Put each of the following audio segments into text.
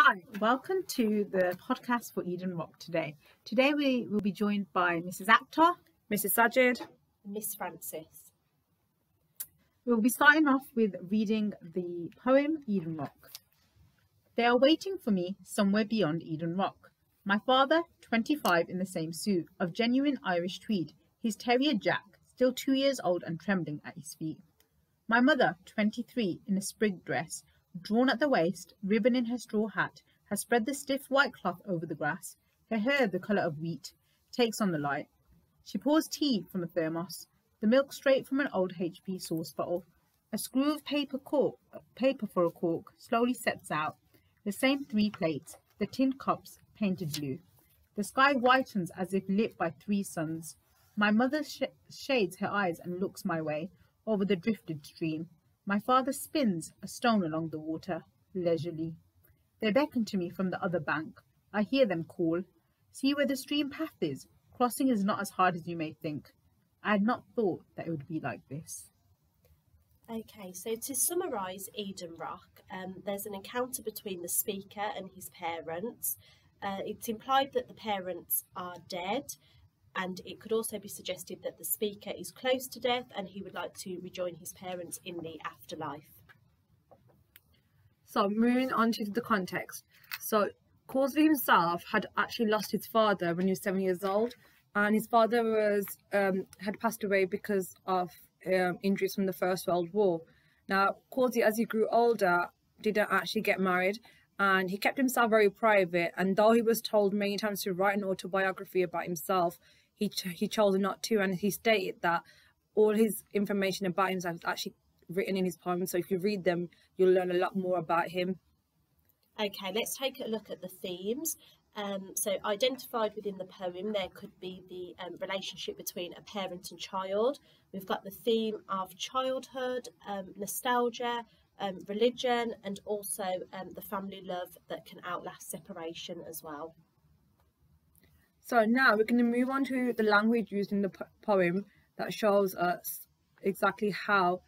Hi, welcome to the podcast for Eden Rock today. Today we will be joined by Mrs. Akhtar, Mrs. Sajid, Miss Francis. We'll be starting off with reading the poem Eden Rock. They are waiting for me somewhere beyond Eden Rock. My father, 25 in the same suit, of genuine Irish tweed, his terrier Jack, still two years old and trembling at his feet. My mother, 23, in a sprig dress, drawn at the waist, ribbon in her straw hat, has spread the stiff white cloth over the grass, her hair the colour of wheat, takes on the light. She pours tea from a thermos, the milk straight from an old HP sauce bottle. A screw of paper cork, paper for a cork, slowly sets out. The same three plates, the tin cups painted blue. The sky whitens as if lit by three suns. My mother sh- shades her eyes and looks my way over the drifted stream. My father spins a stone along the water, leisurely. They beckon to me from the other bank. I hear them call. See where the stream path is. Crossing is not as hard as you may think. I had not thought that it would be like this. Okay, so to summarise Eden Rock, um, there's an encounter between the speaker and his parents. Uh, it's implied that the parents are dead, and it could also be suggested that the speaker is close to death and he would like to rejoin his parents in the afterlife. So moving on to the context. So Causley himself had actually lost his father when he was seven years old, and his father was um, had passed away because of um, injuries from the First World War. Now Causley, as he grew older, didn't actually get married, and he kept himself very private. And though he was told many times to write an autobiography about himself, he ch- he chose not to, and he stated that all his information about himself is actually written in his poems. So if you read them, you'll learn a lot more about him. Okay, let's take a look at the themes. Um, so, identified within the poem, there could be the um, relationship between a parent and child. We've got the theme of childhood, um, nostalgia, um, religion, and also um, the family love that can outlast separation as well. So now we're going to move on to the language used in the po- poem that shows us exactly how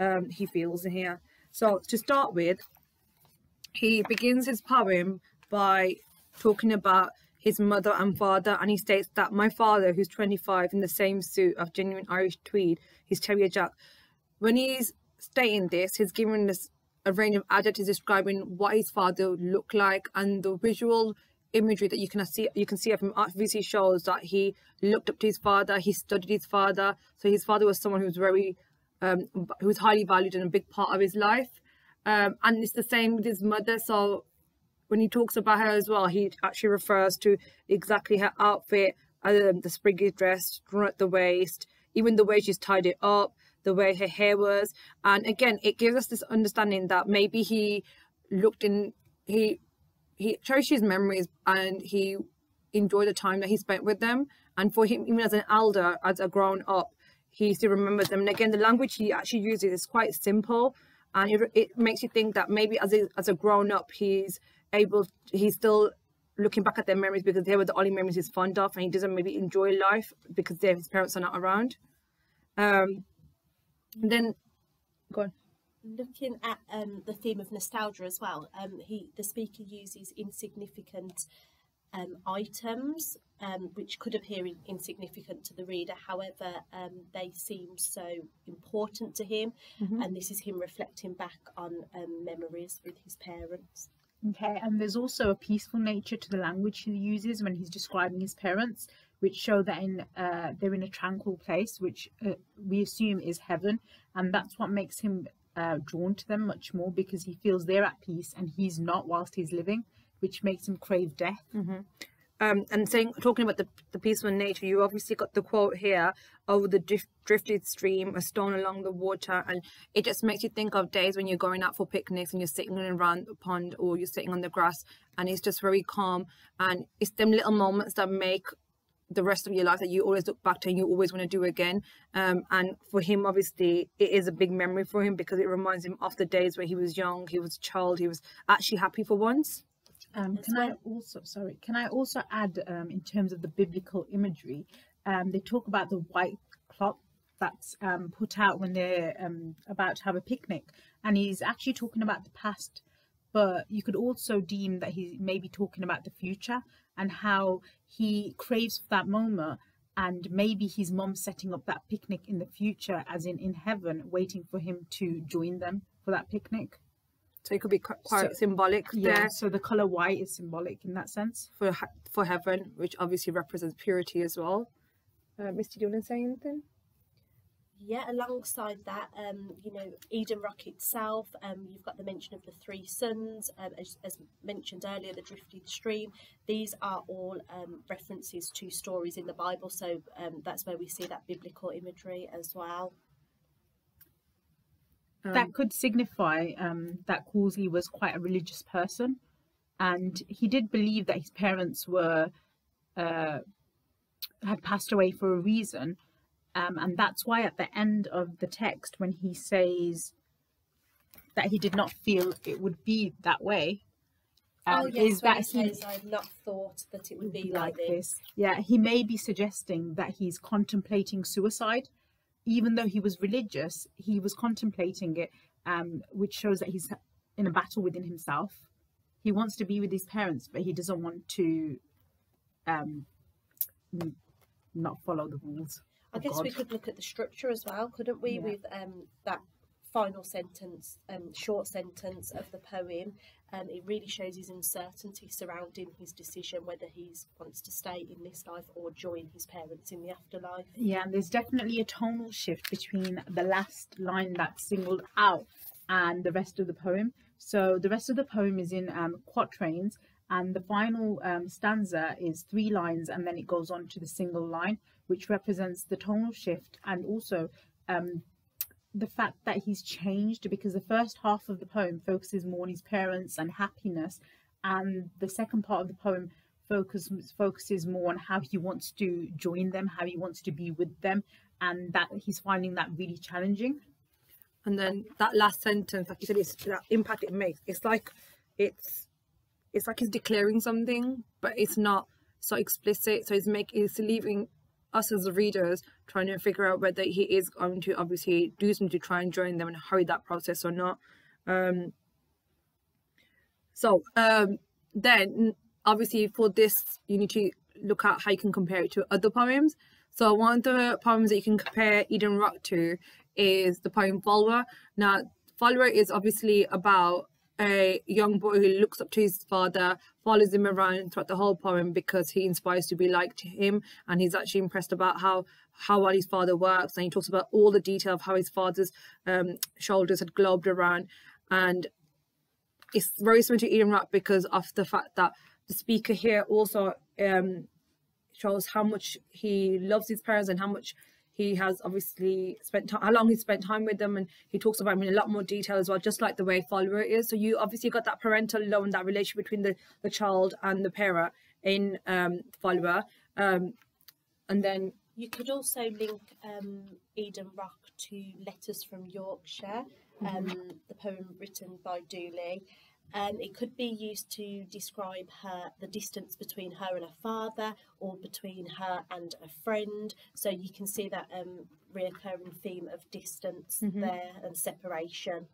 um, he feels in here. So to start with, he begins his poem by talking about his mother and father, and he states that my father, who's 25, in the same suit of genuine Irish tweed, his terrier Jack. When he's stating this, he's giving us a range of adjectives describing what his father looked like, and the visual imagery that you can see you can see him obviously shows that he looked up to his father, he studied his father. So his father was someone who was very um, who was highly valued and a big part of his life. Um, and it's the same with his mother. So when he talks about her as well, he actually refers to exactly her outfit, um, the spriggy dress, drawn at the waist, even the way she's tied it up, the way her hair was. And again, it gives us this understanding that maybe he looked in, he he cherished his memories and he enjoyed the time that he spent with them. And for him, even as an elder, as a grown up, he still remembers them. And again, the language he actually uses is quite simple, and it, it makes you think that maybe as a, as a grown up, he's able, he's still looking back at their memories because they were the only memories he's fond of, and he doesn't maybe enjoy life because his parents are not around. Um, then, go on. Looking at um, the theme of nostalgia as well, um, he the speaker uses insignificant um, items um, which could appear in, insignificant to the reader. However, um, they seem so important to him, Mm-hmm. and this is him reflecting back on um, memories with his parents. Okay, and there's also a peaceful nature to the language he uses when he's describing his parents, which show that in uh, they're in a tranquil place, which uh, we assume is heaven, and that's what makes him uh, drawn to them much more because he feels they're at peace and he's not whilst he's living, which makes him crave death. um, and saying talking about the, the peaceful nature, you obviously got the quote here over the drift, drifted stream, a stone along the water, and it just makes you think of days when you're going out for picnics and you're sitting around the pond or you're sitting on the grass, and it's just very calm, and it's them little moments that make the rest of your life that you always look back to and you always want to do again. Um, and for him, obviously, it is a big memory for him because it reminds him of the days where he was young, he was a child, he was actually happy for once. Um, As can I also sorry? Can I also add um, in terms of the biblical imagery? Um, they talk about the white cloth that's um, put out when they're um, about to have a picnic, and he's actually talking about the past but you could also deem that he may be talking about the future and how he craves for that moment and maybe his mom setting up that picnic in the future as in in heaven waiting for him to join them for that picnic So it could be quite So- symbolic yeah there so the color white is symbolic in that sense for for heaven, which obviously represents purity as well. Uh, Misty, do you want to say anything? Yeah, alongside that, um, you know, Eden Rock itself, um, you've got the mention of the three suns, um, as, as mentioned earlier, the drifting stream. These are all um, references to stories in the Bible, so um, that's where we see that biblical imagery as well. Um, that could signify um, that Causley was quite a religious person, and he did believe that his parents were uh, had passed away for a reason, um, and that's why at the end of the text, when he says that he did not feel it would be that way, um, oh yes, is that he he says, "I had not thought that it would be be like this." Yeah, he may be suggesting that he's contemplating suicide. Even though he was religious, he was contemplating it, um, which shows that he's in a battle within himself. He wants to be with his parents, but he doesn't want to um, not follow the rules. I of guess we could look at the structure as well, couldn't we? Yeah. With um, that final sentence, um, short sentence of the poem, um, it really shows his uncertainty surrounding his decision whether he wants to stay in this life or join his parents in the afterlife. Yeah, and there's definitely a tonal shift between the last line that's singled out and the rest of the poem. So the rest of the poem is in um, quatrains, and the final um, stanza is three lines, and then it goes on to the single line, which represents the tonal shift and also um, the fact that he's changed because the first half of the poem focuses more on his parents and happiness, and the second part of the poem focuses focuses more on how he wants to join them, how he wants to be with them, and that he's finding that really challenging. and then that last sentence, like you said, it's that impact it makes. It's like it's it's like he's declaring something, but it's not so explicit. So it's make it's leaving us as the readers trying to figure out whether he is going to obviously do something to try and join them and hurry that process or not. Um, so um, then obviously for this you need to look at how you can compare it to other poems. So one of the poems that you can compare Eden Rock to is the poem Follower. Now, Follower is obviously about a young boy who looks up to his father, follows him around throughout the whole poem because he inspires to be like him, and he's actually impressed about how how well his father works, and he talks about all the detail of how his father's um, shoulders had globed around, and it's very similar to Eden Rock because of the fact that the speaker here also um, shows how much he loves his parents and how much he has obviously spent time, how long he spent time with them, and he talks about them in a lot more detail as well, just like the way follower is. So you obviously got that parental love and that relationship between the, the child and the parent in um, follower, um, and then You could also link um, Eden Rock to Letters from Yorkshire, um, the poem written by Dooley. Um, it could be used to describe her the distance between her and her father, or between her and a friend. So you can see that um, reoccurring theme of distance there and separation.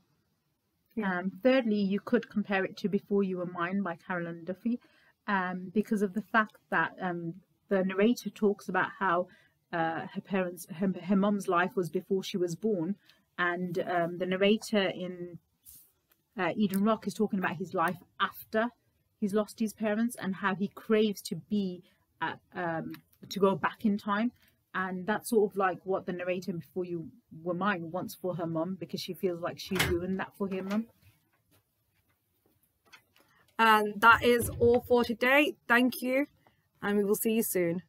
Um, thirdly, you could compare it to Before You Were Mine by Carol Ann Duffy um, because of the fact that um, the narrator talks about how uh, her parents, her, her mom's life was before she was born, and um, the narrator in uh, Eden Rock is talking about his life after he's lost his parents and how he craves to be at, um, to go back in time. And that's sort of like what the narrator before you were mine wants for her mum because she feels like she's ruined that for her mum. and that is all for today. Thank you, and we will see you soon.